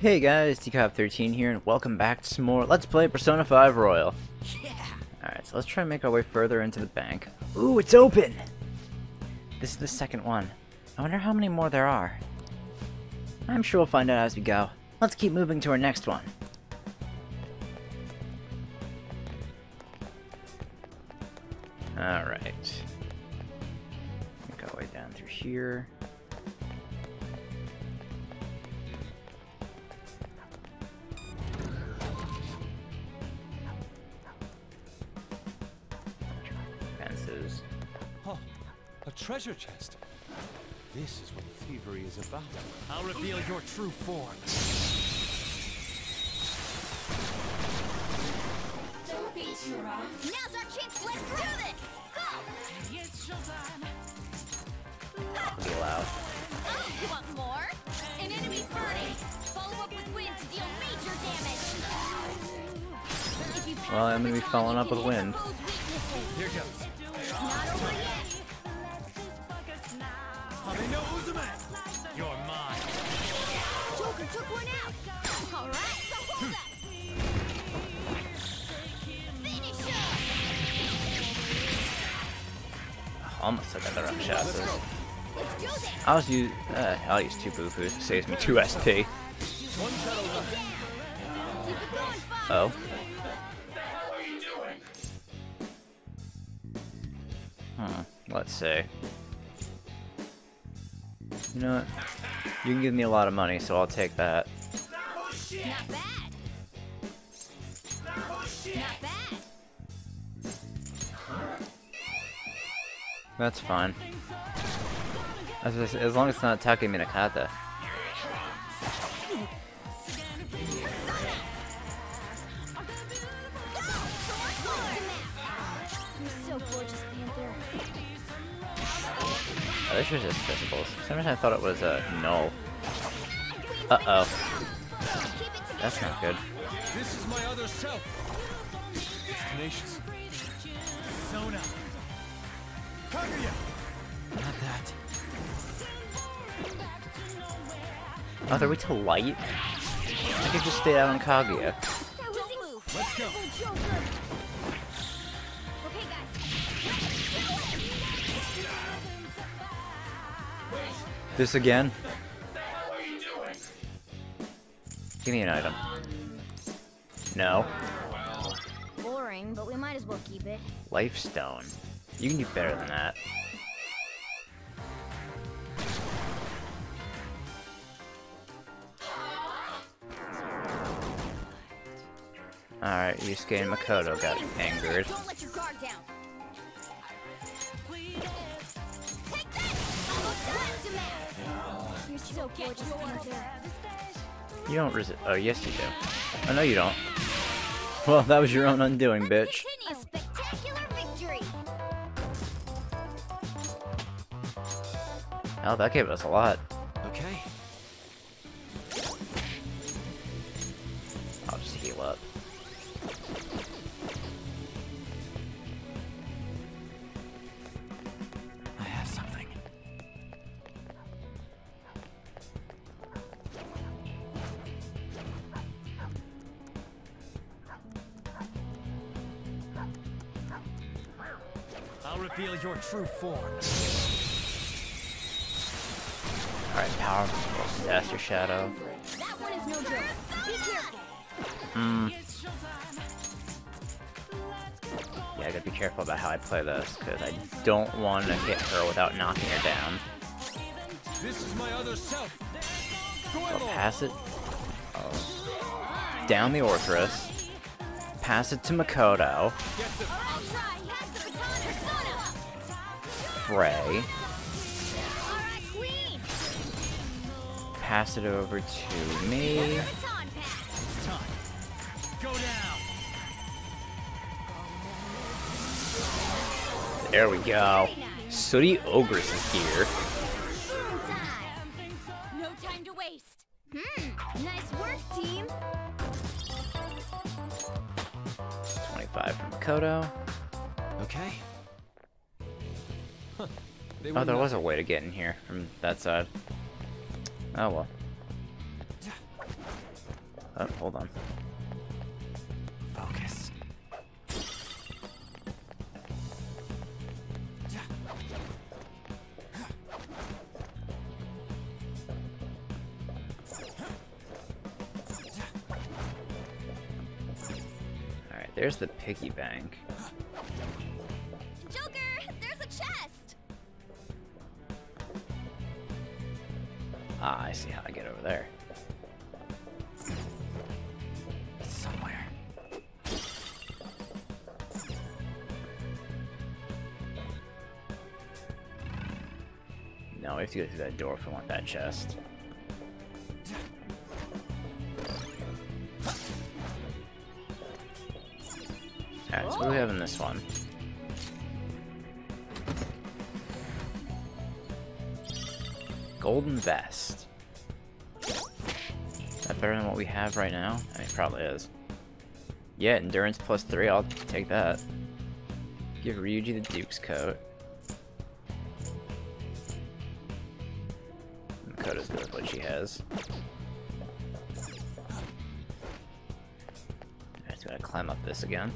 Hey guys, Dekov13 here, and welcome back to some more Let's Play Persona 5 Royal. Yeah. Alright, so let's try and make our way further into the bank. Ooh, it's open! This is the second one. I wonder how many more there are. I'm sure we'll find out as we go. Let's keep moving to our next one. Alright. Make our way down through here. Treasure chest. This is what thievery is about. I'll reveal your true form. Don't be too wrong. Now's our chance. Let's do this. Go. Be loud. Oh, you want more? An enemy burning. Follow up with wind to deal major damage. If you Well, I'm gonna be following up with wind. Almost took out the rough. Let's. I'll just use, uh, I'll use two Bufus. It saves me two SP. One shadow left. Keep it going, Fox. Oh. Hmm, let's see. You know what? You can give me a lot of money, so I'll take that. That's fine. As, as, as long as it's not Take Minakata. Oh, this was just physicals. For some reason I thought it was a uh, null. Uh-oh. That's not good. This is my other self. Tenacious. Not that. Oh, they're way too light? I could just stay out on Kaguya. Let's go. Joker. Okay, guys. This again? Give me an item. No. Boring, but we might as well keep it. Life Stone. You can do better than that. Alright, Yusuke and Makoto got angered. You don't resist. Oh, yes, you do. Oh, no, you don't. Well, that was your own undoing, bitch. Oh, that gave us a lot. That no joke. Be careful. Hmm. Yeah, I gotta be careful about how I play this, because I don't want to hit her without knocking her down. This is my other self. I'll pass it. Oh. Down the Orthrus. Pass it to Makoto. Get Pass it over to me. Baton pass. Time. Go down. There we go. Sooty Ogress is here. No time to waste. Hmm. Nice work, team. 25 from Makoto. Okay. Huh. Oh, there was a way to get in here from that side. Oh well. Oh, hold on. Focus. Alright, there's the piggy bank. Over there. Somewhere. No, we have to go through that door if we want that chest. Alright, so what do we have in this one? Golden Vest. Is better than what we have right now? I mean, it probably is. Yeah, endurance plus three, I'll take that. Give Ryuji the Duke's coat. Makoto's good with what she has. I just gotta climb up this again.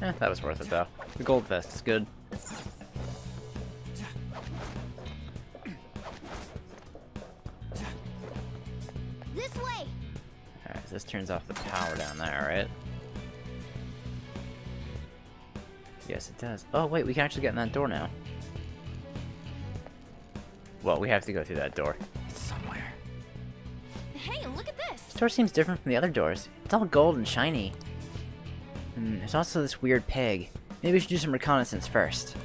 Eh, that was worth it though. The gold vest is good. Turns off the power down there, right? Yes, it does. Oh, wait, we can actually get in that door now. Well, we have to go through that door. It's somewhere. Hey, look at this. This door seems different from the other doors. It's all gold and shiny. Hmm, there's also this weird pig. Maybe we should do some reconnaissance first.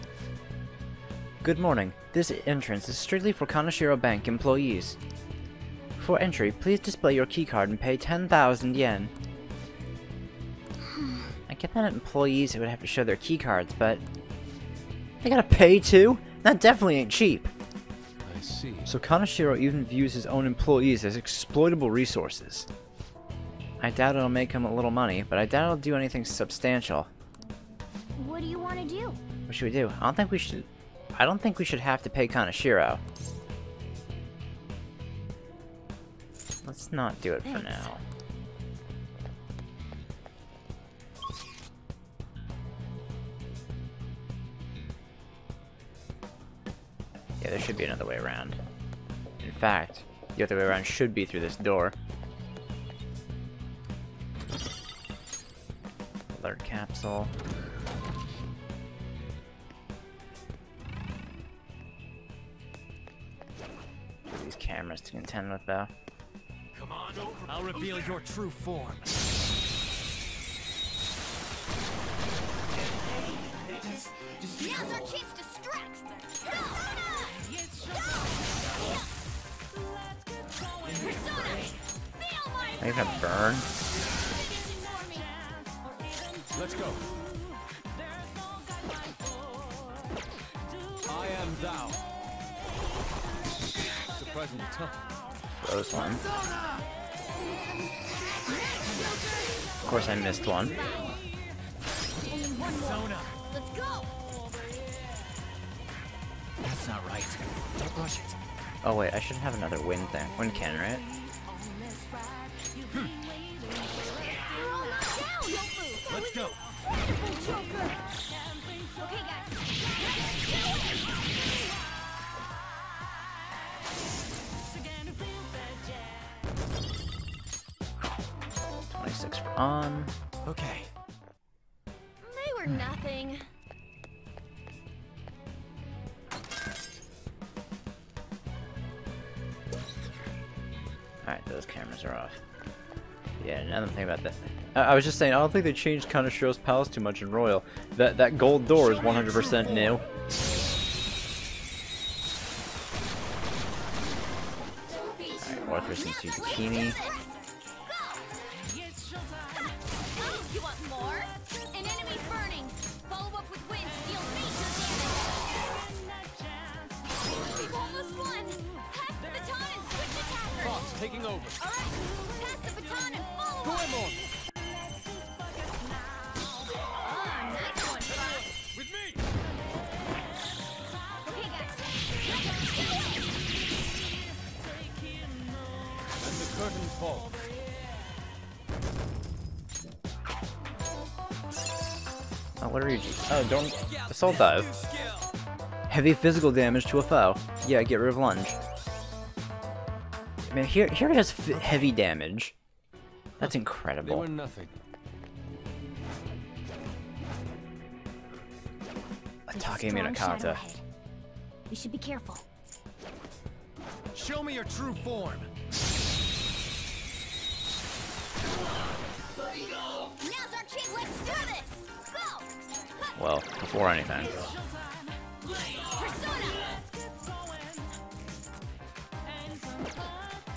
Good morning. This entrance is strictly for Kaneshiro Bank employees. For entry, please display your keycard and pay 10,000 yen. I get that employees would have to show their keycards, but... They gotta pay too? That definitely ain't cheap. I see. So Kaneshiro even views his own employees as exploitable resources. I doubt it'll make him a little money, but I doubt it'll do anything substantial. What do you want to do? What should we do? I don't think we should... I don't think we should have to pay Kaneshiro. Let's not do it for now. Yeah, there should be another way around. In fact, the other way around should be through this door. Alert capsule. These cameras to contend with though. Come on over. I'll reveal your true form. Now's our chance to strike. Persona! Feel my I even have burn. Let's go. I am thou. Surprisingly tough. Those one. Of course, I missed one. Sona. Let's go! That's not right. Don't rush it. Oh wait, I should have another wind thing. Wind cannon, right? I, was just saying, I don't think they changed Kaneshiro's palace too much in Royal. That that gold door is 100% new. Oh, what are you? Oh, don't assault dive. Heavy physical damage to a foe. Yeah, get rid of lunge. Man, here here it has heavy damage. That's incredible. They were nothing. Minakata. We should be careful. Show me your true form. Well, before anything. Persona.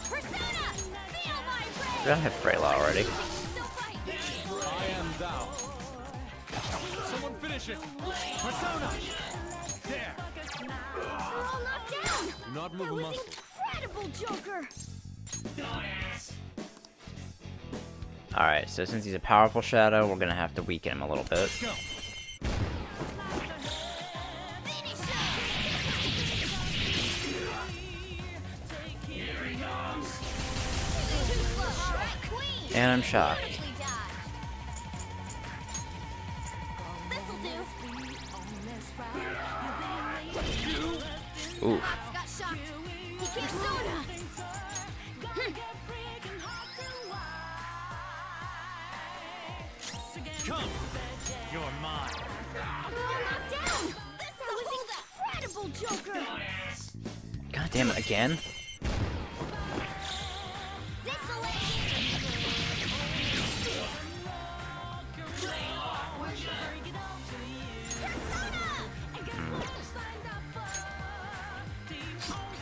Persona. Feel my Did I have Freila already? I am thou. Someone finish it. Persona. There. We're all knocked down. Do not move That a was muscle. incredible, Joker. Alright, so since he's a powerful shadow, we're gonna have to weaken him a little bit. And I'm shocked. Nicely dodged. This'll do. Oof. Damn it, again?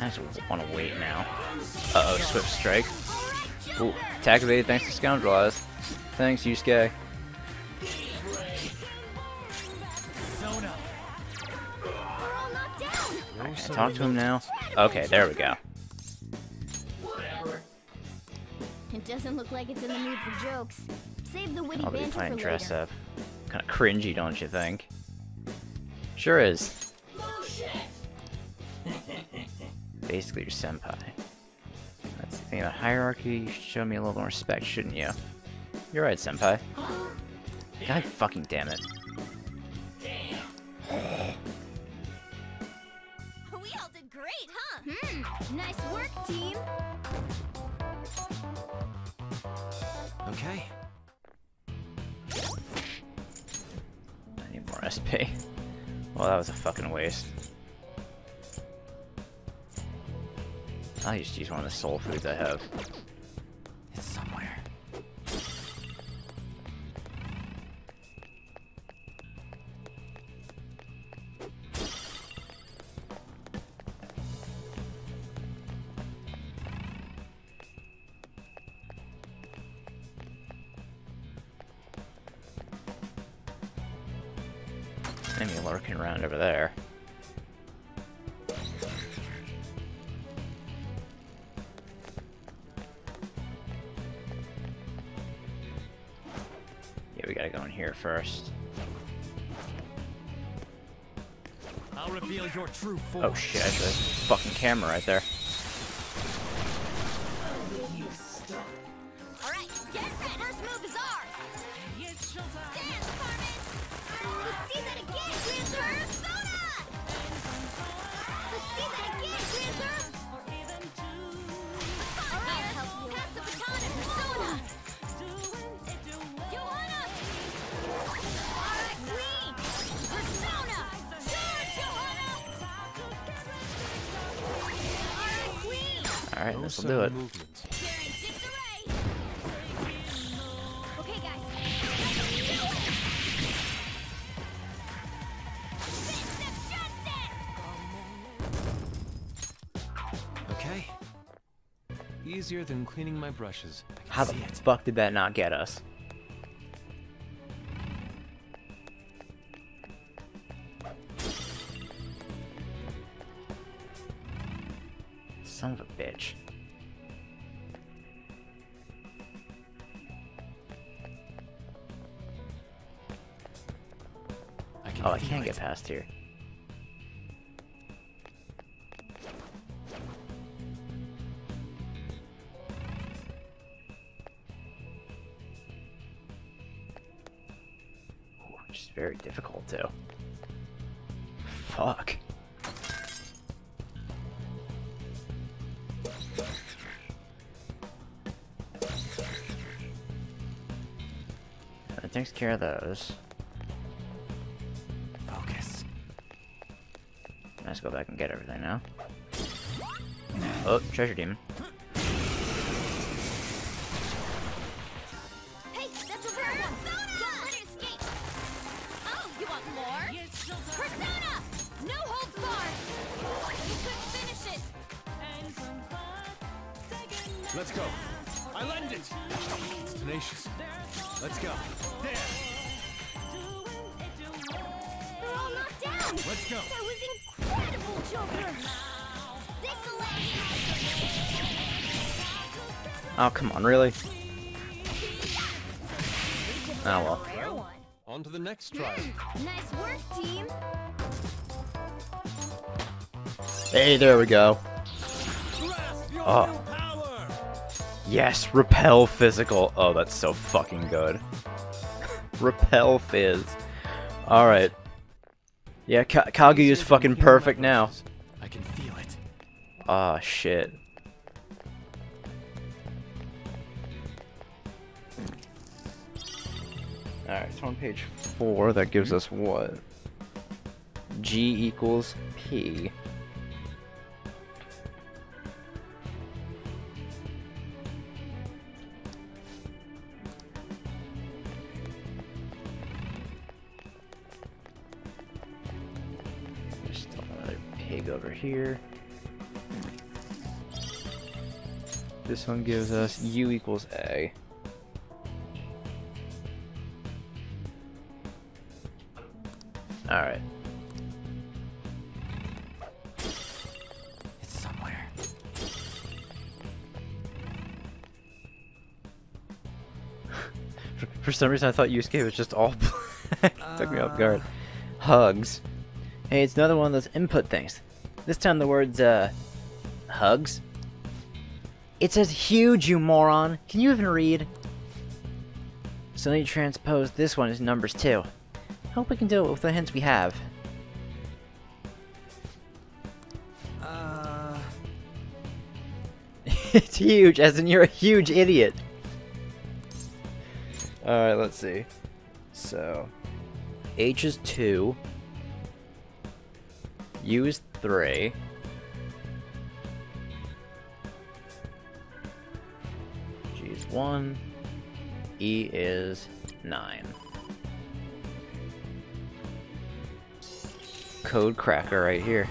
I just want to wait now. Uh oh, Swift Strike. Ooh, attack evade thanks to Scoundrel Eyes. Thanks, Yusuke. Talk to him now? Okay, there we go. It doesn't look like it's in the mood for jokes. Save the witty I'll be banter playing for dress later. up. Kind of cringy, don't you think? Sure is. Oh, Basically, your senpai. That's the thing about hierarchy. You should show me a little more respect, shouldn't you? You're right, senpai. God fucking damn it. Team. Okay. I need more SP. Well, that was a fucking waste. I'll just use one of the soul foods I have. Oh shit, I should have fucking camera right there. Alright, No this'll do it. movement. Okay. Let's do it. Fist of justice. Okay. Easier than cleaning my brushes. How the see fuck did that not get us? Get past here. Just She's very difficult too. Fuck. That takes care of those. Go back and get everything now. Oh, treasure demon. Come on, really? Oh well. rare. On to the next trial. Nice work, team. Hey, there we go. Oh. Yes, repel physical. Oh, that's so fucking good. repel fizz. Alright. Yeah, Ka Kagu is fucking perfect now. I can feel it. Ah, shit. Alright, so on page 4, that gives mm-hmm. us what? G equals P. Still another pig over here. This one gives us U equals A. Alright. It's somewhere. For, some reason, I thought Yusuke was just all black. Took me off guard. Hugs. Hey, it's another one of those input things. This time the words, uh, hugs. It says huge, you moron. Can you even read? So let me transpose this one as numbers too. Hope we can do it with the hints we have. Uh, it's huge, as in you're a huge idiot. Alright, let's see. So, H is 2. U is 3. G is 1. E is 9. Code cracker right here.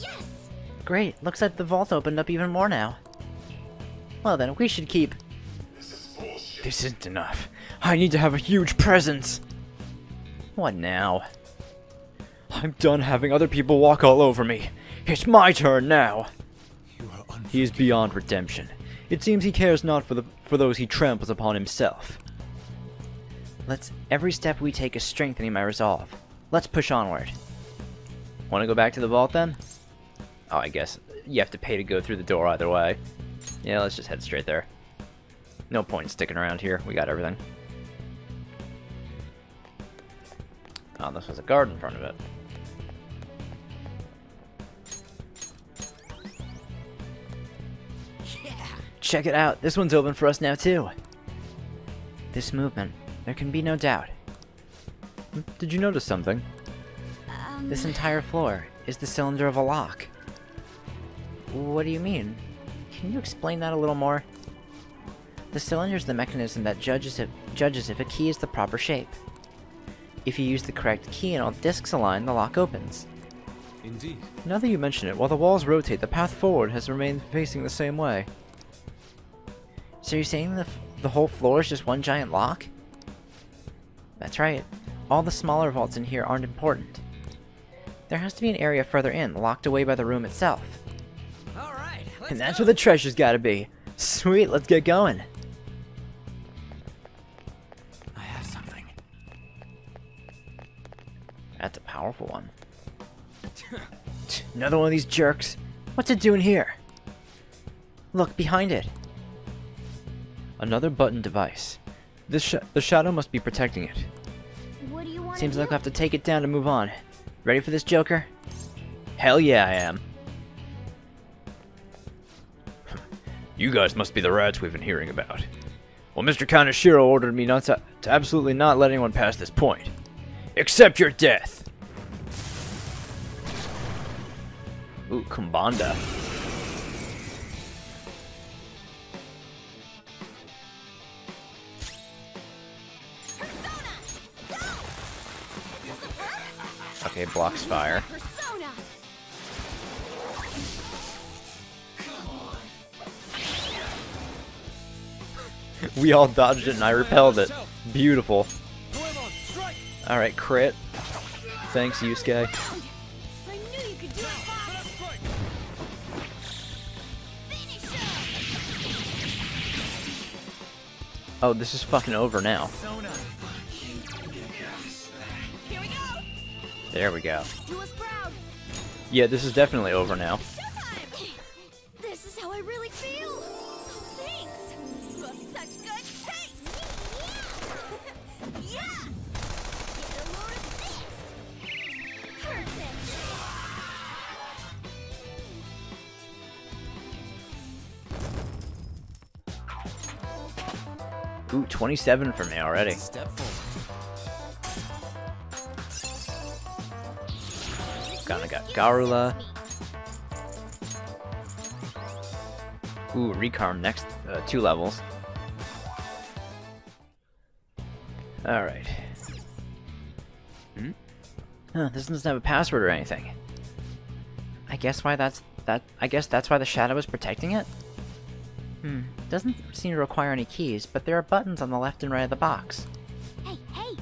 Yes! Great, looks like the vault opened up even more now. Well then, we should keep... This isn't enough. I need to have a huge presence! What now? I'm done having other people walk all over me. It's my turn now! You are un- He is beyond redemption. It seems he cares not for the for those he tramples upon himself. Let's every step we take is strengthening my resolve. Let's push onward. Want to go back to the vault then? Oh, I guess you have to pay to go through the door either way. Yeah, let's just head straight there. No point in sticking around here. We got everything. Oh, this was a guard in front of it. Yeah. Check it out. This one's open for us now, too. This movement. There can be no doubt. Did you notice something? Um, This entire floor is the cylinder of a lock. What do you mean? Can you explain that a little more? The cylinder is the mechanism that judges if, judges if a key is the proper shape. If you use the correct key and all discs align, the lock opens. Indeed. Now that you mention it, while the walls rotate, the path forward has remained facing the same way. So you're saying the, f- the whole floor is just one giant lock? That's right. All the smaller vaults in here aren't important. There has to be an area further in, locked away by the room itself. all right. And that's go. where the treasure's gotta be. Sweet, let's get going. I have something. That's a powerful one. Another one of these jerks. What's it doing here? Look, behind it. Another button device. This sh the shadow must be protecting it. What do you want Seems to like do? I have to take it down to move on. Ready for this, Joker? Hell yeah, I am. you guys must be the rats we've been hearing about. Well, Mr. Kaneshiro ordered me not to, to absolutely not let anyone pass this point. Except your death! Ooh, Kumbhanda. Okay, blocks fire. We all dodged it and I repelled it. Beautiful. Alright, crit. Thanks, Yusuke. You could do it, Fox! Left strike! Finish him! Oh, this is fucking over now. There we go. Do us proud! Yeah, this is definitely over now. This is how I really feel! Thanks! Such good taste! Yeah! Get a load of this! Perfect! Ooh, 27 for me already. Kinda got Garula. Ooh, Recarm next uh, two levels. Alright. Hmm? Huh, this doesn't have a password or anything. I guess why that's that I guess that's why the shadow is protecting it? Hmm. Doesn't seem to require any keys, but there are buttons on the left and right of the box. Hey, hey!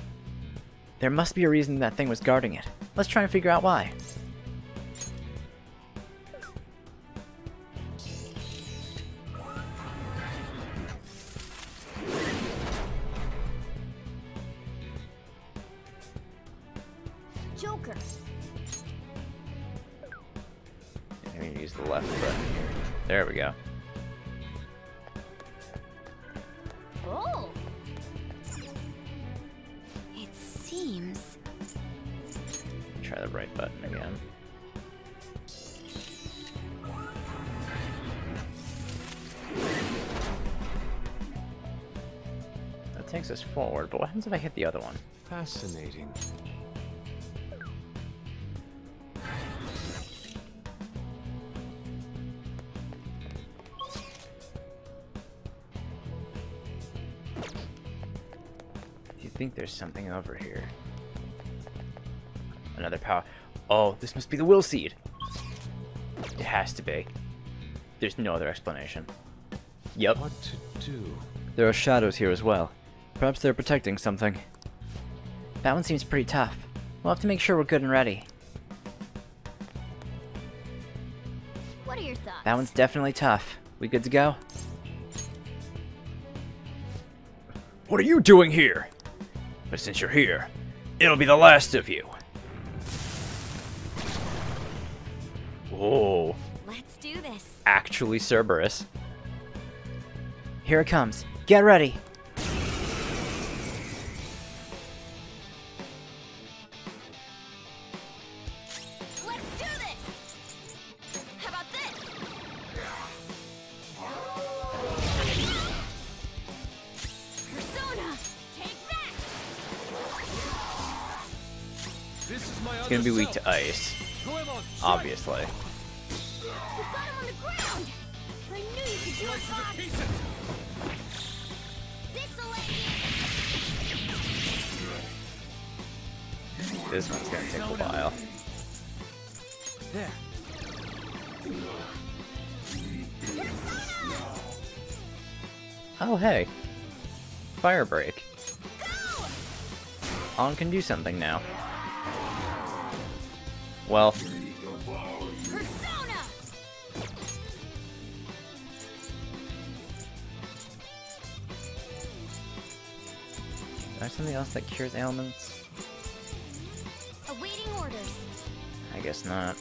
There must be a reason that thing was guarding it. Let's try and figure out why. Fascinating. You think there's something over here? Another power. Oh, this must be the will seed. It has to be. There's no other explanation. Yep. What to do? There are shadows here as well. Perhaps they're protecting something. That one seems pretty tough. We'll have to make sure we're good and ready. What are your thoughts? That one's definitely tough. We good to go? What are you doing here? But since you're here, it'll be the last of you. Whoa, Let's do this. actually Cerberus. Here it comes. Get ready. It's gonna be weak to ice, obviously. This one's gonna take a while. There. Oh, hey. Fire break. On can do something now. Well, Persona! there something else that cures ailments? Awaiting orders. I guess not.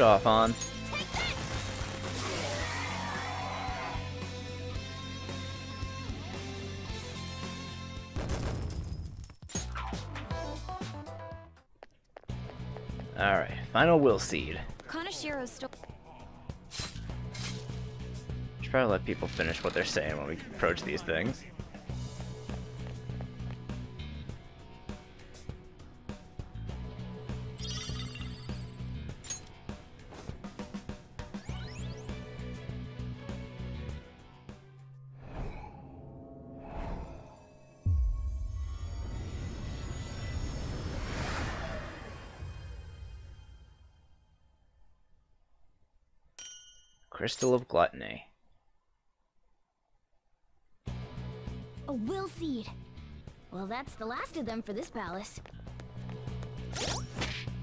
Off on. Alright, final will seed. Should probably let people finish what they're saying when we approach these things. Crystal of Gluttony. Oh, a will seed. Well, that's the last of them for this palace.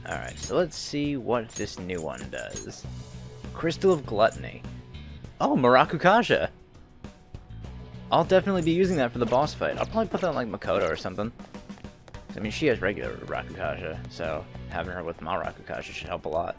Alright, so let's see what this new one does. Crystal of Gluttony. Oh, Marakukaja! I'll definitely be using that for the boss fight. I'll probably put that on like Makoto or something. I mean, she has regular Rakukaja, so having her with Marakukaja should help a lot.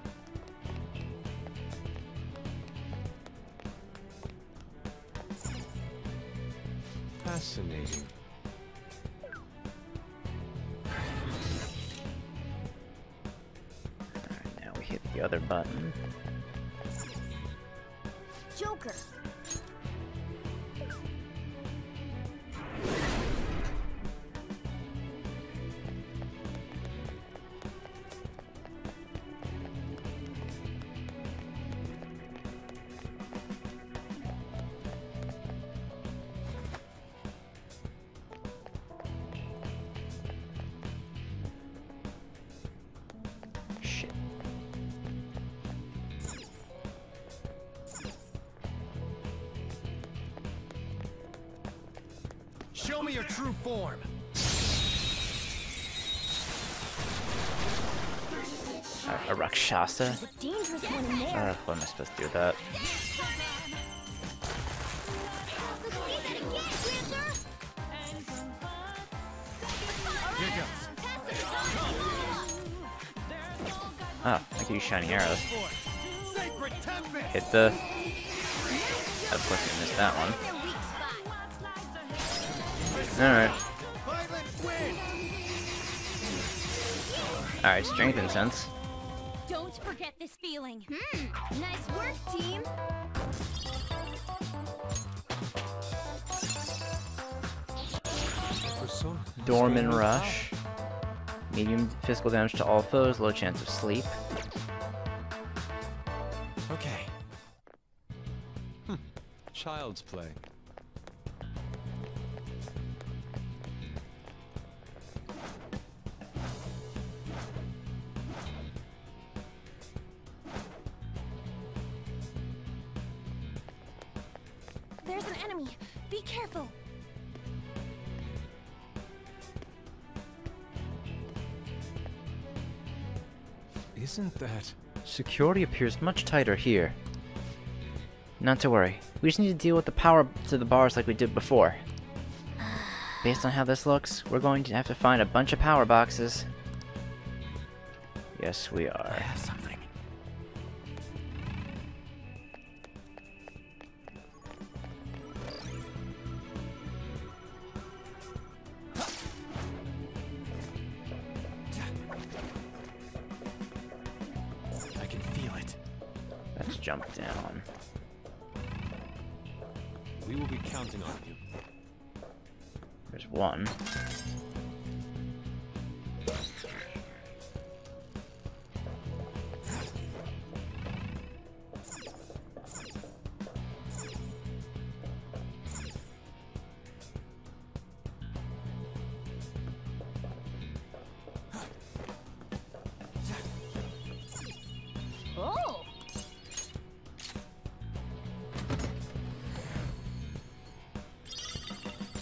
There. Uh, what am I supposed to do that? Oh, I can use shiny arrows. Hit the... Of course I missed that one. Alright. Alright, strength and sense. Don't forget this feeling. Hmm. Nice work, team. Dormin Rush. Medium physical damage to all foes, low chance of sleep. Okay. Hmm. Child's play. Security appears much tighter here. Not to worry. We just need to deal with the power to the bars like we did before. Based on how this looks, we're going to have to find a bunch of power boxes. Yes, we are.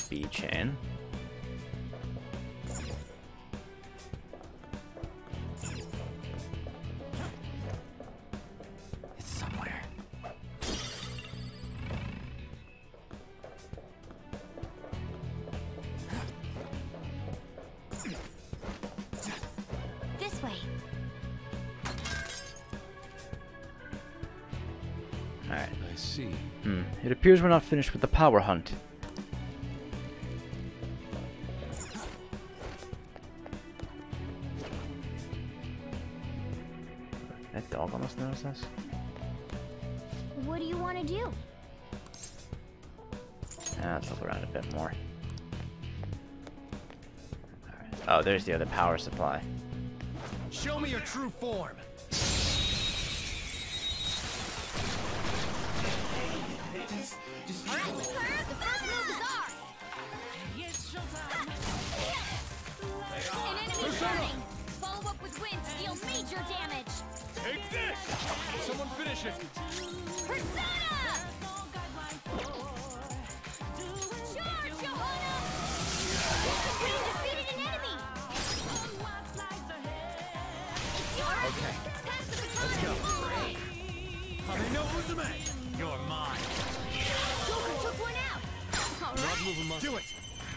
speed chain. It's somewhere. This way. All right. I see. Hmm. It appears we're not finished with the power hunt. There's the other power supply. Show me your true form.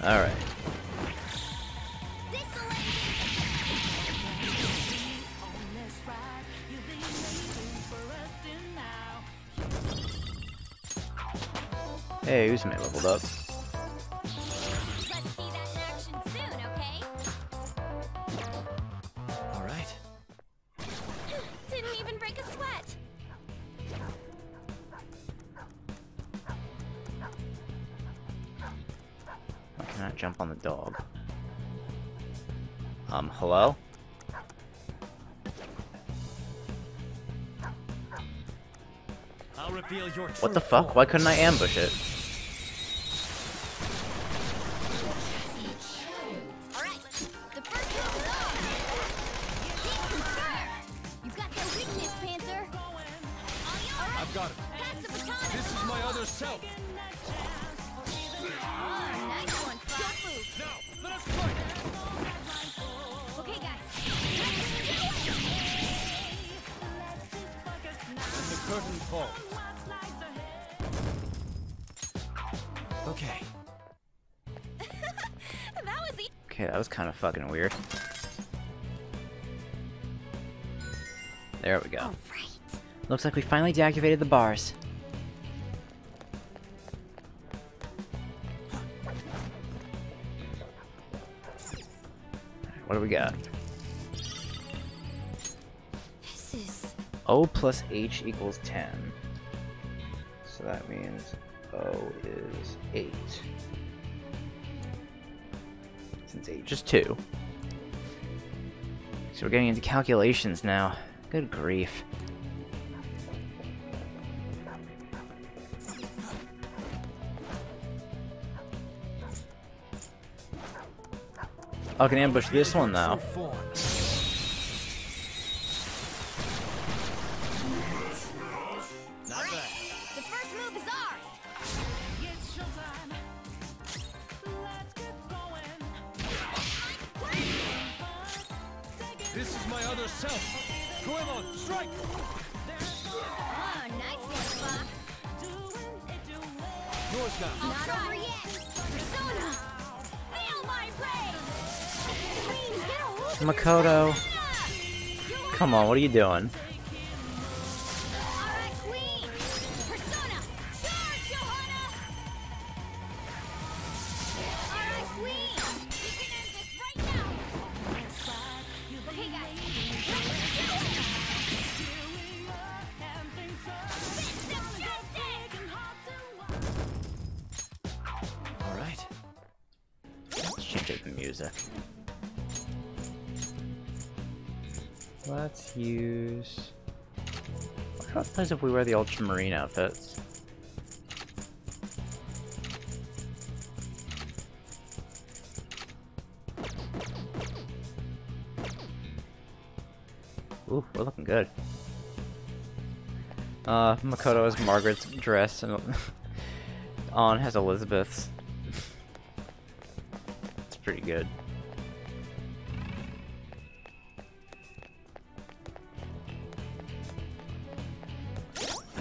Alright. Hey, Uzume leveled up. Cannot jump on the dog. Um, hello? I'll reveal your What the fuck? Why couldn't I ambush it? Looks like we finally deactivated the bars. What do we got? This is... O plus H equals 10. So that means O is 8. Since H is 2. So we're getting into calculations now. Good grief. I can ambush this one though. True form. Not bad. The first move is ours! This is my other self. Goemon, strike! Ah, nice one, Fox. Yours now. Not over yet! Makoto. Come on, what are you doing? If we wear the ultramarine outfits? Ooh, we're looking good. Uh, Makoto has Margaret's dress, and Ann has Elizabeth's. it's pretty good.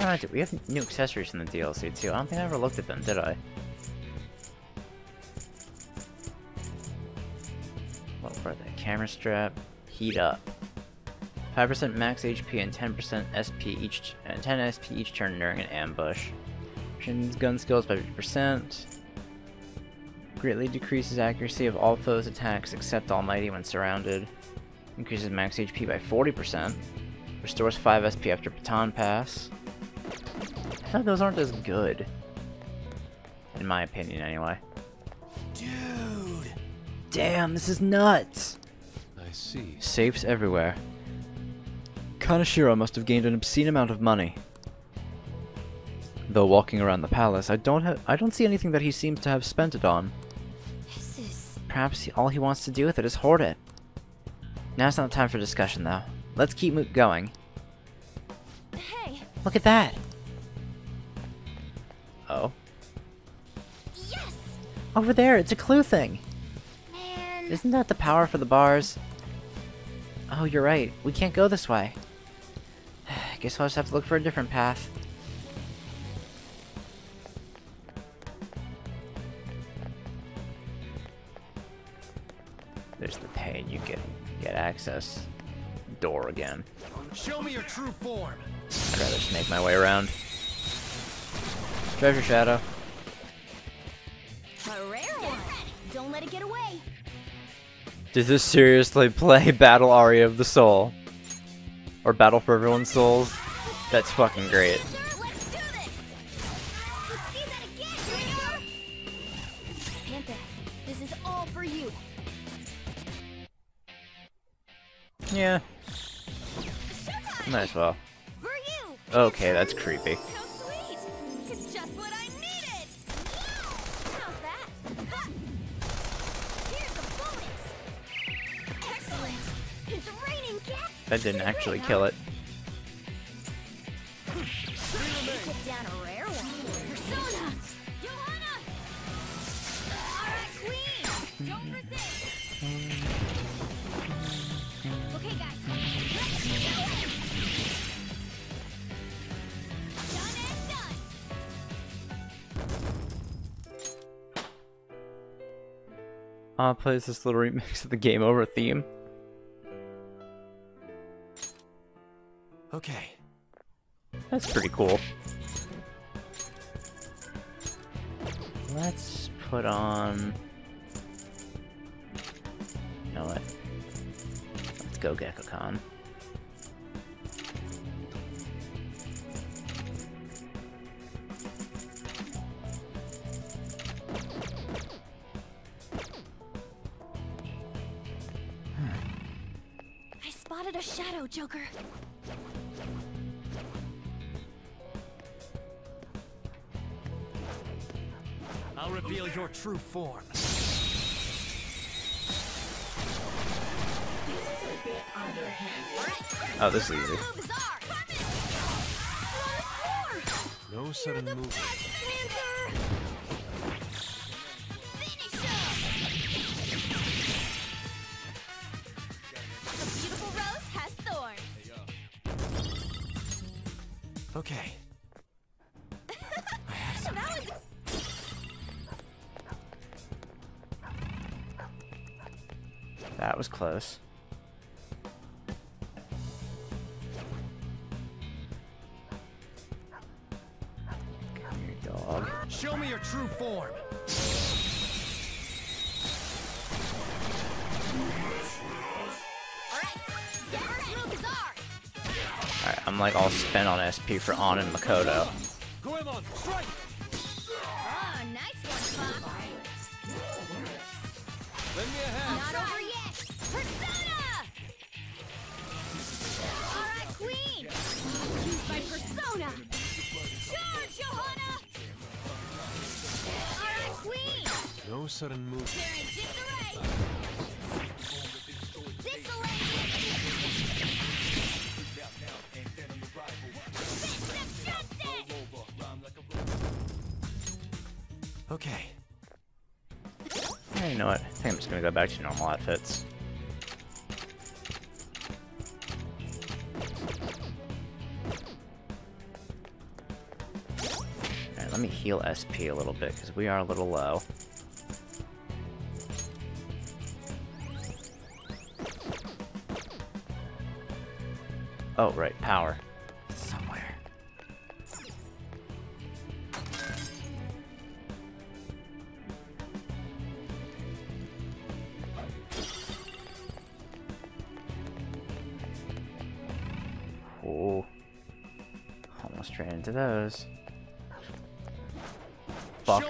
Ah, we have new accessories in the DLC too. I don't think I ever looked at them, did I? What were they? Camera strap, heat up. 5% max HP and 10% SP each and 10 SP each turn during an ambush. Gun skills by 50%. Greatly decreases accuracy of all foes' attacks except Almighty when surrounded. Increases max HP by 40%. Restores 5 SP after Baton Pass. Huh, those aren't as good. In my opinion, anyway. Dude! Damn, this is nuts! I see. Safes everywhere. Kaneshiro must have gained an obscene amount of money. Though walking around the palace, I don't ha I don't see anything that he seems to have spent it on. This is. Perhaps he- all he wants to do with it is hoard it. Now's not the time for discussion, though. Let's keep mo- going. Hey, Look at that! Oh. yes! Over there, it's a clue thing! Man. Isn't that the power for the bars? Oh, you're right. We can't go this way. Guess we'll just have to look for a different path. There's the pain you get get access door again. Show me your true form! I'd rather just make my way around. Treasure Shadow. Don't let it get away. Does this seriously play Battle Aria of the Soul? Or Battle for Everyone's Souls? That's fucking great. Sir, let's do this. Let's see that again, Junior. Panther, this is all for you. Yeah, might as well. Okay, that's creepy. That didn't actually kill it. Uh, plays this little remix of the Game Over theme. Okay. That's pretty cool. Let's put on... You know what? Let's go Gekkoukan. I spotted a shadow, Joker. True form. Oh, this is easy. Move is ours! You're on! No sudden You're movement. Close. Come here, dog. Show me your true form! Alright, the first move is ours! Alright, I'm like all spent on SP for Ann and Makoto. Okay. You know what? I think I'm just gonna go back to normal outfits. Alright, let me heal SP a little bit, because we are a little low. Oh, right, power.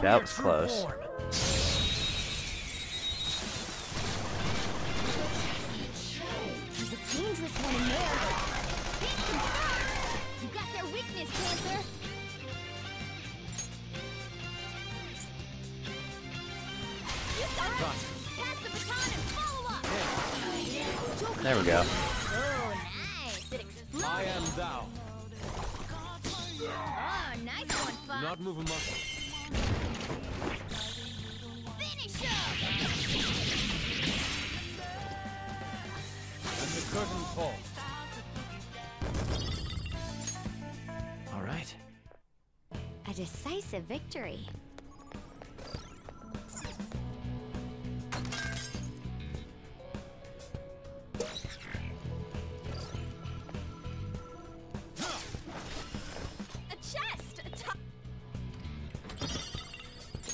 That was close.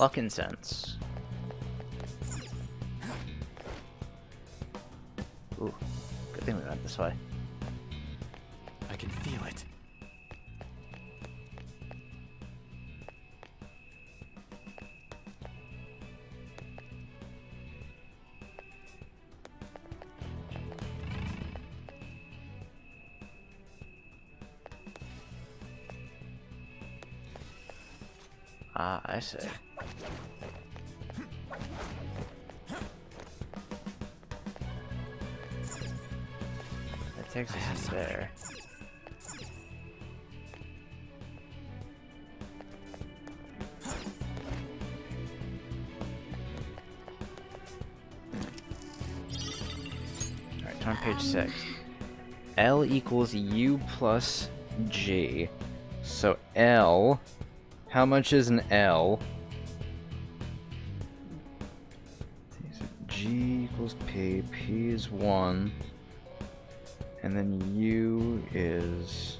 Luck incense. Ah, I see. That takes us in there. Alright, on page 6. L equals U plus G. So L how much is an L? G equals P. P is 1. And then U is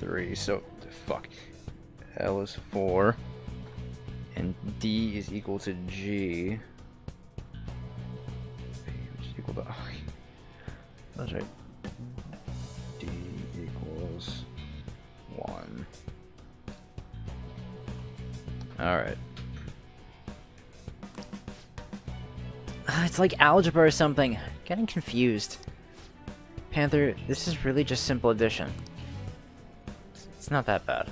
3. So, fuck. L is 4. And D is equal to G. P which is equal to. That's right. It's like algebra or something. Getting confused. Panther, this is really just simple addition. It's- not that bad.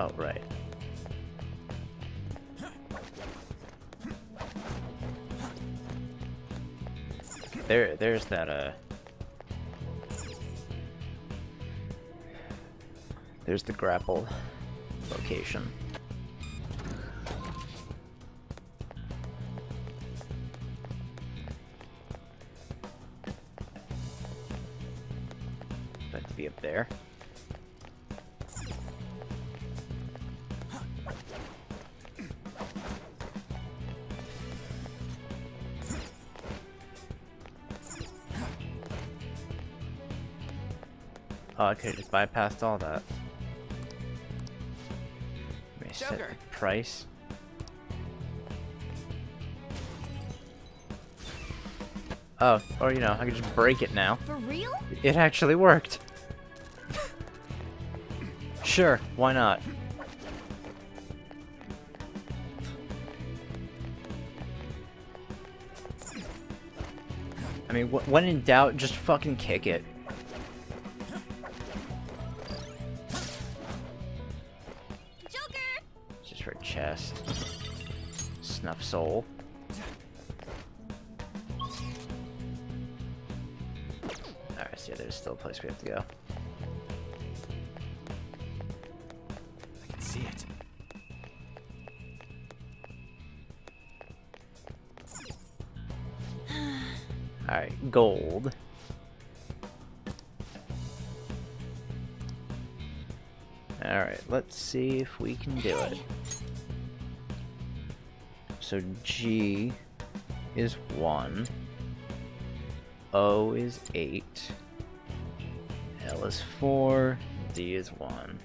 Oh, right. There, there's that, uh... There's the grapple location. That be up there. Have just bypassed all that. Set the price. Oh, or you know, I could just break it now. For real? It actually worked. sure, why not? I mean, when in doubt, just fucking kick it. Snuff soul. yeah, there's still a place we have to go. I can see it. Alright, gold. Alright, let's see if we can do it. So G is 1. O is 8. L is 4. D is 1.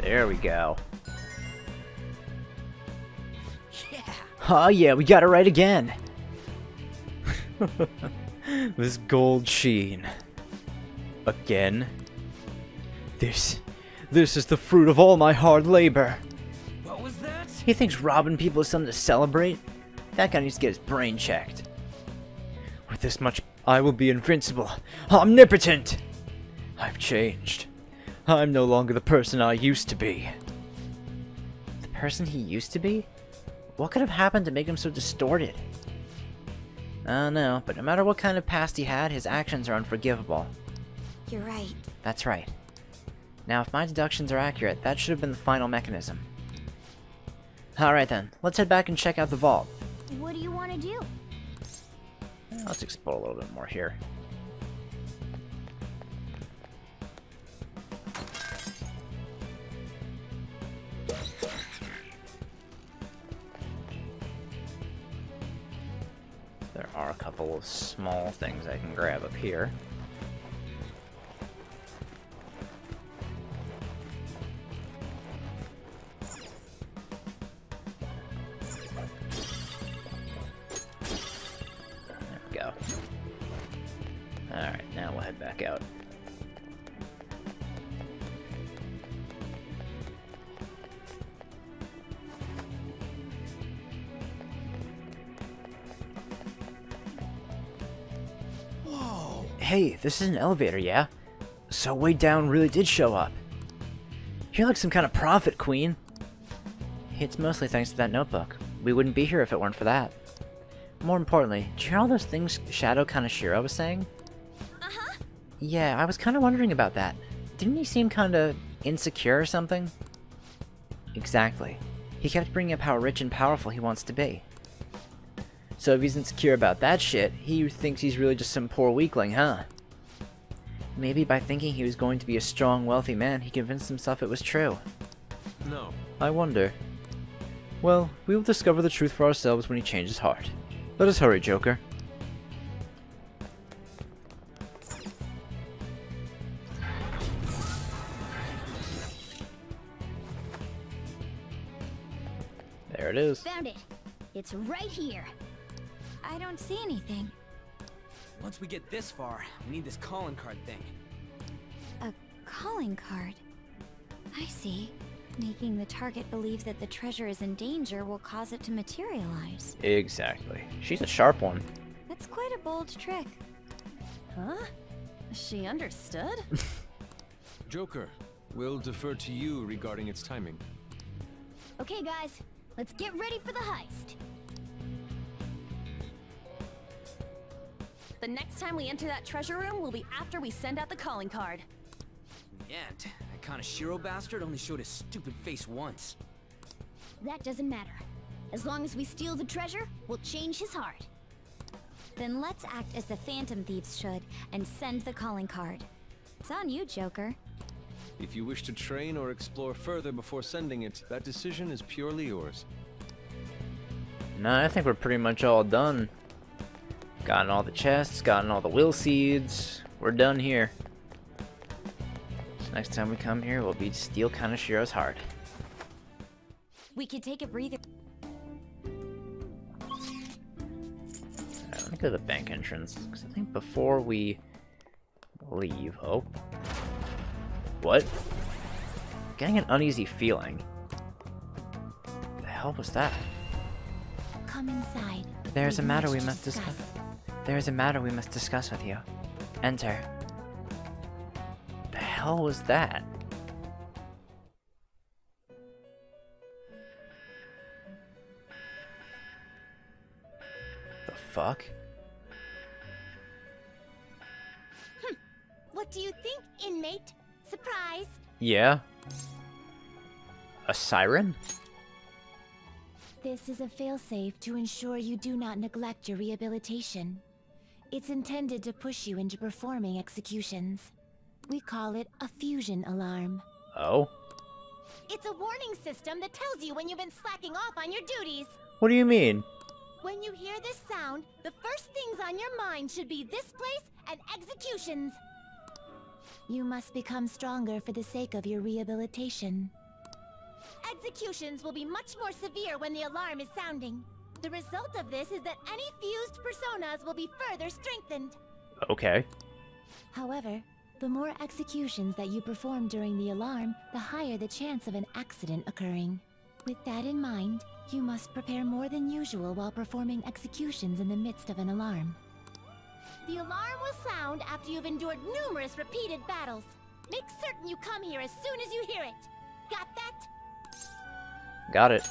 There we go. Yeah. Oh yeah, we got it right again. this gold sheen. Again. This, this is the fruit of all my hard labor. What was that? He thinks robbing people is something to celebrate? That guy needs to get his brain checked. With this much, I will be invincible, omnipotent. I've changed. I'm no longer the person I used to be. The person he used to be? What could have happened to make him so distorted? I don't know, but no matter what kind of past he had, his actions are unforgivable. You're right. That's right. Now, if my deductions are accurate, that should have been the final mechanism. Alright then, let's head back and check out the vault. What do you want to do? Let's explore a little bit more here. Couple of small things I can grab up here. This is an elevator, yeah? So way down really did show up. You're like some kind of prophet, Queen. It's mostly thanks to that notebook. We wouldn't be here if it weren't for that. More importantly, did you hear all those things Shadow Kaneshiro was saying? Uh-huh. Yeah, I was kind of wondering about that. Didn't he seem kind of insecure or something? Exactly. He kept bringing up how rich and powerful he wants to be. So if he's insecure about that shit, he thinks he's really just some poor weakling, huh? Maybe by thinking he was going to be a strong, wealthy man, he convinced himself it was true. No. I wonder. Well, we will discover the truth for ourselves when he changes heart. Let us hurry, Joker. There it is. Found it. It's right here. I don't see anything. Once we get this far, we need this calling card thing. A calling card. I see. Making the target believe that the treasure is in danger will cause it to materialize. Exactly. She's a sharp one. That's quite a bold trick. Huh? She understood? Joker, we'll defer to you regarding its timing. Okay, guys, let's get ready for the heist. The next time we enter that treasure room will be after we send out the calling card. And that Kaneshiro bastard only showed his stupid face once. That doesn't matter. As long as we steal the treasure, we'll change his heart. Then let's act as the Phantom Thieves should and send the calling card. It's on you, Joker. If you wish to train or explore further before sending it, that decision is purely yours. No, I think we're pretty much all done. Gotten all the chests, gotten all the will seeds. We're done here. So next time we come here, we'll be steal Kaneshiro's heart. We could take a breather. Alright, let me go to the bank entrance. Because I think before we leave... Oh. What? Getting an uneasy feeling. The hell was that? Come inside. There's a We've matter we must discuss. There is a matter we must discuss with you. Enter. The hell was that? The fuck? Hmm. What do you think, inmate? Surprised? Yeah. A siren? This is a failsafe to ensure you do not neglect your rehabilitation. It's intended to push you into performing executions. We call it a fusion alarm. Oh? It's a warning system that tells you when you've been slacking off on your duties. What do you mean? When you hear this sound, the first things on your mind should be this place and executions. You must become stronger for the sake of your rehabilitation. Executions will be much more severe when the alarm is sounding. The result of this is that any fused personas will be further strengthened. Okay. However, the more executions that you perform during the alarm, the higher the chance of an accident occurring. With that in mind, you must prepare more than usual while performing executions in the midst of an alarm. The alarm will sound after you've endured numerous repeated battles. Make certain you come here as soon as you hear it. Got that? Got it.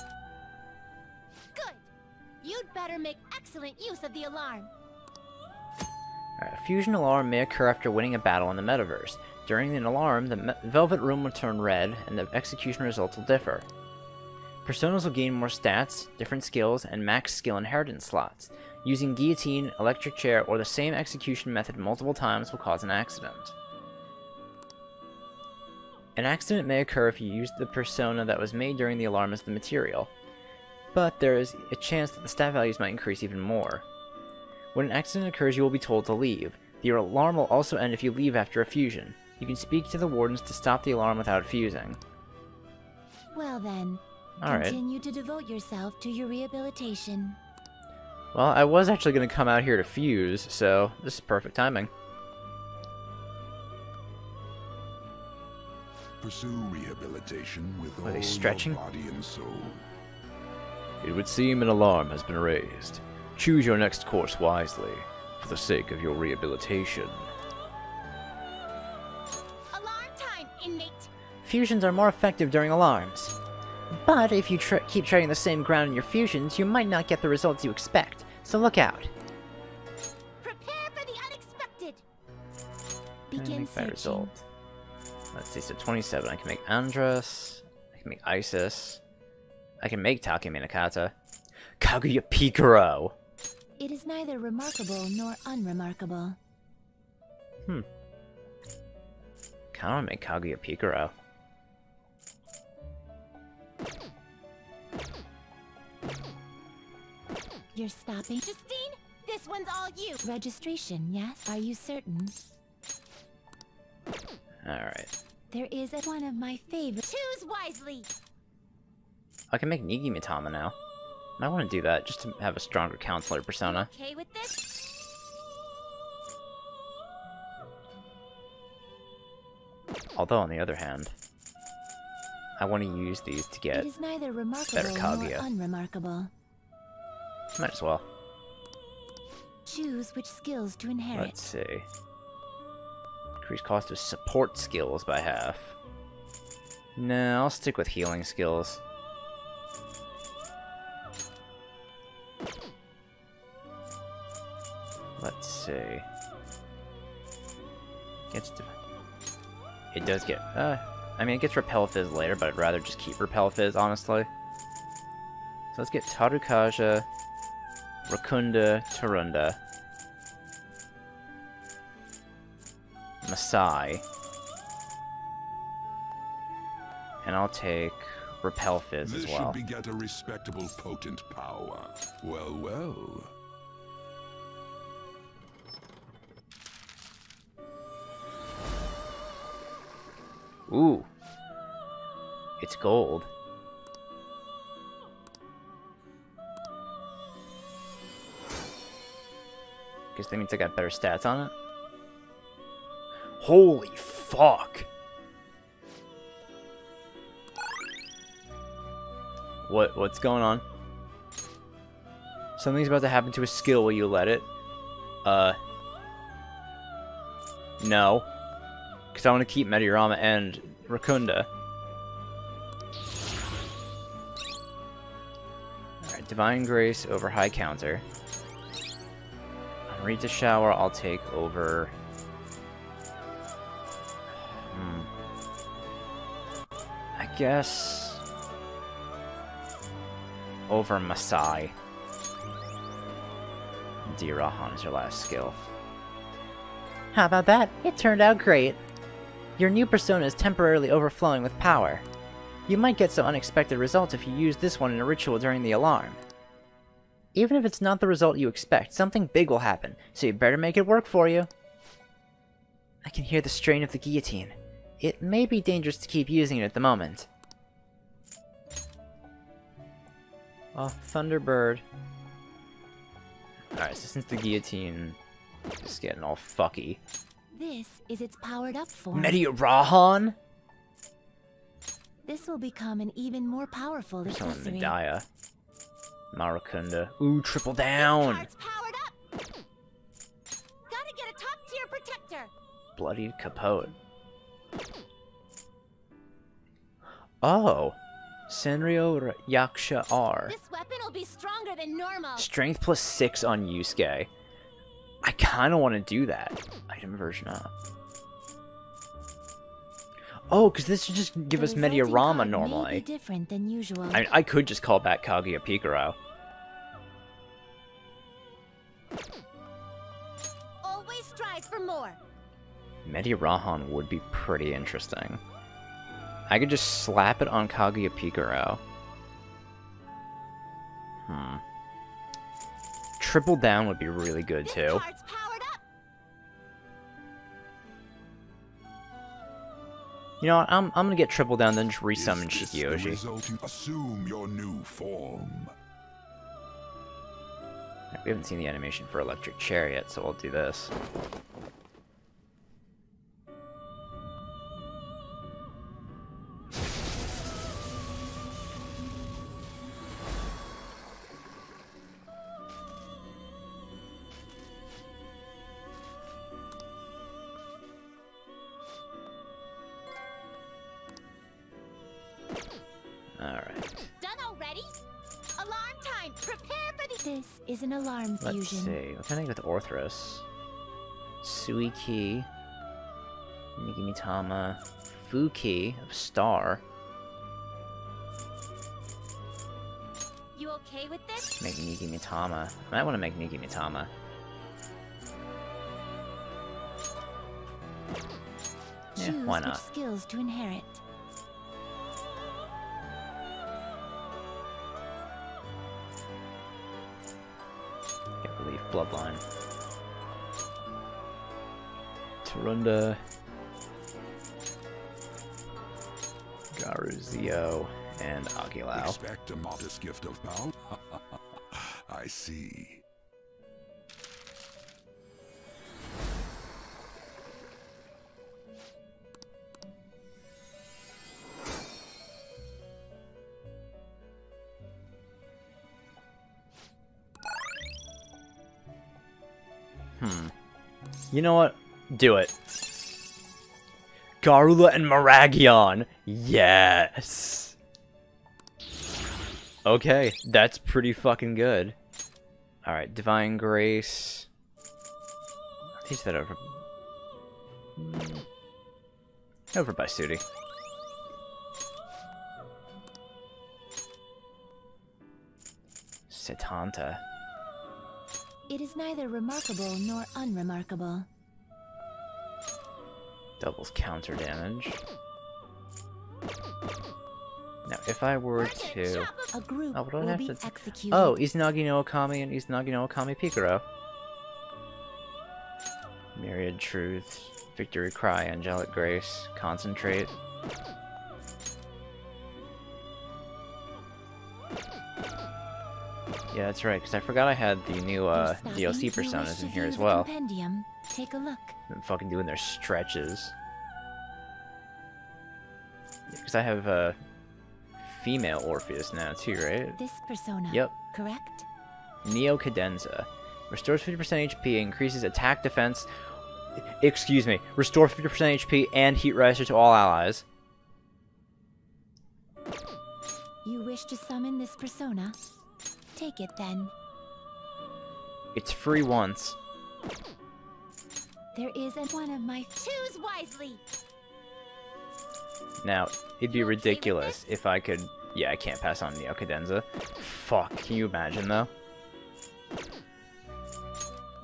You'd better make excellent use of the alarm. Alright, a fusion alarm may occur after winning a battle in the metaverse. During an alarm, the Velvet Room will turn red, and the execution results will differ. Personas will gain more stats, different skills, and max skill inheritance slots. Using guillotine, electric chair, or the same execution method multiple times will cause an accident. An accident may occur if you use the persona that was made during the alarm as the material, but there is a chance that the stat values might increase even more. When an accident occurs, you will be told to leave. The alarm will also end if you leave after a fusion. You can speak to the wardens to stop the alarm without fusing. Well then, Alright. continue to devote yourself to your rehabilitation. Well, I was actually going to come out here to fuse, so this is perfect timing. Pursue rehabilitation with Are they all stretching? your body and soul. It would seem an alarm has been raised. Choose your next course wisely, for the sake of your rehabilitation. Alarm time, inmate. Fusions are more effective during alarms. But if you tr keep treading the same ground in your fusions, you might not get the results you expect, so look out. Prepare for the unexpected. Begin make that searching. result. Let's see, so 27. I can make Andras. I can make Isis. I can make Take-Minakata. Kaguya Picaro! It is neither remarkable nor unremarkable. Hmm. Kinda wanna make Kaguya Picaro. You're stopping? Justine, this one's all you. Registration, yes? Are you certain? Alright. There is a- one of my favorite. Choose wisely. I can make Nigi Mitama now. I want to do that just to have a stronger counselor persona. Okay with this? Although, on the other hand, I want to use these to get. better Kaguya. unremarkable. Might as well. Choose which skills to inherit. Let's see. Increase cost of support skills by half. No, I'll stick with healing skills. See. Gets to... It does get... Uh, I mean, it gets Repel Phys later, but I'd rather just keep Repel Phys, honestly. So let's get Tarukaja, Rakunda, Tarunda. Masai. And I'll take Repel Phys This as well. should beget a respectable potent power. Well, well. Ooh. It's gold. Guess that means I got better stats on it. Holy fuck! What what's going on? Something's about to happen to a skill. Will you let it? Uh. No. Because I want to keep Mediarama and Rakunda. Alright, Divine Grace over High Counter. Rita Shower, I'll take over. Hmm. I guess. Over Masai. Diarahan is your last skill. How about that? It turned out great. Your new persona is temporarily overflowing with power. You might get some unexpected results if you use this one in a ritual during the alarm. Even if it's not the result you expect, something big will happen, so you better make it work for you. I can hear the strain of the guillotine. It may be dangerous to keep using it at the moment. Oh, Thunderbird. Alright, so since the guillotine is getting all fucky. This is its powered up form. Mediarahan? This will become an even more powerful accessory. Medaya. Marakunda. Ooh, triple down! Card's powered up. Gotta get a top tier protector. Bloodied Capote. Oh. Senryo Yaksha R. This weapon will be stronger than normal. Strength plus 6 on Yusuke. I kinda wanna do that. Item version up. Oh, because this should just give The us Mediarama normally. different than usual. I, I could just call back Kaguya Picaro. Always strive for more. Mediarahan would be pretty interesting. I could just slap it on Kaguya Picaro. Hmm. Triple down would be really good too. card's powered up. You know what? I'm, I'm gonna get triple down, then just resummon Is this the Shiki-Ouji. result you- Assume your new form. We haven't seen the animation for Electric Chariot, so we'll do this. Alarm Let's fusion. see. What can I get with Orthros? Suiki, Nigimitama, Fuki of Star. You okay with this? Make Nigimitama. I might want to make Nigimitama. Yeah, Choose why not? skills to inherit. Bloodline. Tarunda. Garuzio and Agilao. Expect a modest gift of power? I see. You know what? Do it. Garula and Maragion. Yes. Okay, that's pretty fucking good. Alright, Divine Grace. I'll teach that over. Over by Sudi. Setanta. It is neither remarkable nor unremarkable. Doubles counter damage. Now, if I were to... A group Oh, what I have to- executed. Oh, Izanagi no Okami and Izanagi no Okami Picaro. Myriad Truth, Victory Cry, Angelic Grace, Concentrate. Yeah, that's right, because I forgot I had the new uh, DLC personas in here as well. Compendium. Take a look. Been fucking doing their stretches. Because I have uh, female Orpheus now too, right? This persona. Yep. Correct? Neo Cadenza. Restores 50% HP, increases attack defense. Excuse me. Restore 50% HP and Heat Riser to all allies. You wish to summon this persona? Take it then. It's free once. There isn't one of my Choose wisely. Now, it'd be ridiculous if I could... Yeah, I can't pass on Neo Cadenza. Fuck, can you imagine, though?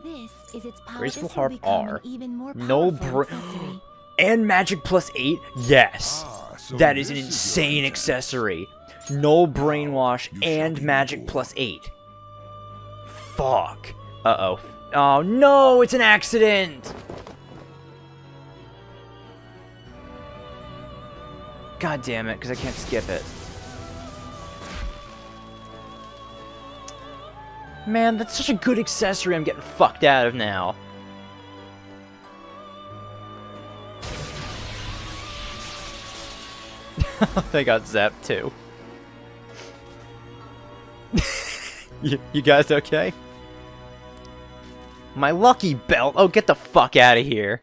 This is its power. Graceful this Harp R. Even more No powerful bra- accessory. And Magic plus 8? Yes! Ah, so that is an this your insane intent. accessory. Null Brainwash and Magic plus 8. Fuck. Uh-oh. Oh, no! It's an accident! God damn it, because I can't skip it. Man, that's such a good accessory I'm getting fucked out of now. they got zapped too. you, you guys okay? My lucky belt! Oh, get the fuck out of here.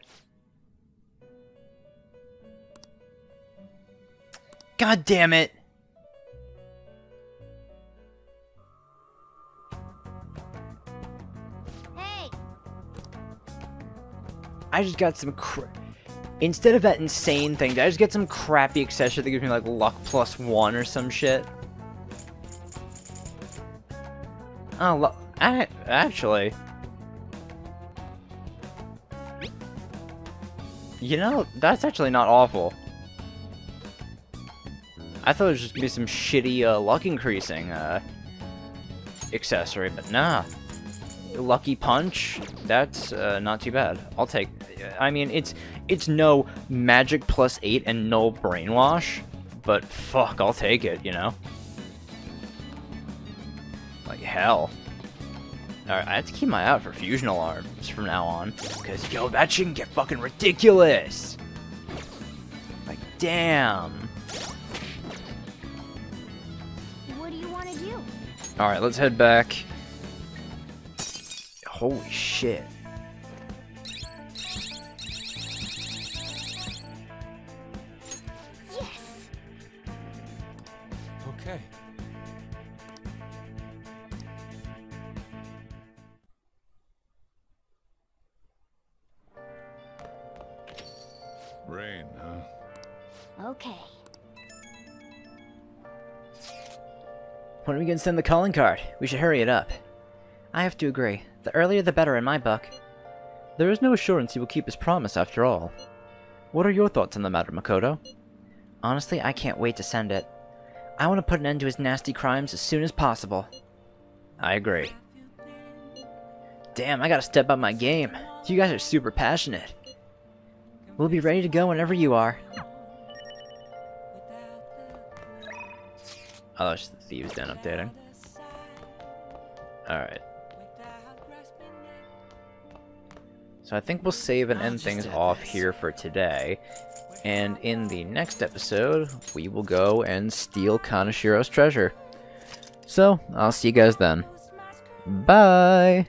God damn it! Hey, I just got some Instead of that insane thing, did I just get some crappy accessory that gives me like luck plus one or some shit? Oh, I, actually. You know, that's actually not awful. I thought it was just gonna be some shitty uh, luck increasing uh, accessory, but nah. Lucky Punch, that's uh, not too bad. I'll take. I mean, it's it's no magic plus eight and no brainwash, but fuck, I'll take it. You know, hell. All right, I have to keep my eye out for fusion alarms from now on, because yo, that shit can get fucking ridiculous. Like, damn. What do you want to do? All right, let's head back. Holy shit. Are send the calling card? We should hurry it up. I have to agree. The earlier the better in my book. There is no assurance he will keep his promise after all. What are your thoughts on the matter, Makoto? Honestly, I can't wait to send it. I want to put an end to his nasty crimes as soon as possible. I agree. Damn, I gotta step up my game. You guys are super passionate. We'll be ready to go whenever you are. Oh, thieves den updating. Alright. So I think we'll save and end things off here for today. And in the next episode, we will go and steal Kaneshiro's treasure. So, I'll see you guys then. Bye!